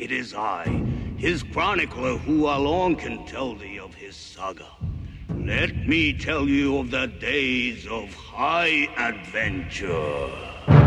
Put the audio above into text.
It is I, his chronicler, who alone can tell thee of his saga. Let me tell you of the days of high adventure.